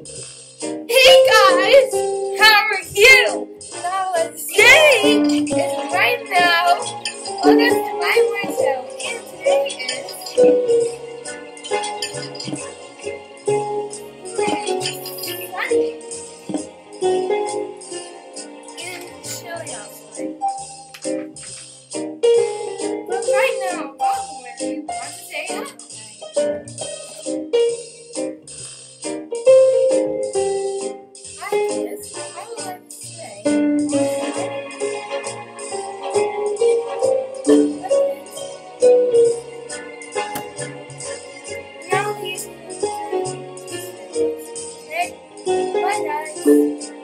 Hey guys, how are you? So today is right now August my window, and today is Sunday. And show y'all eyes.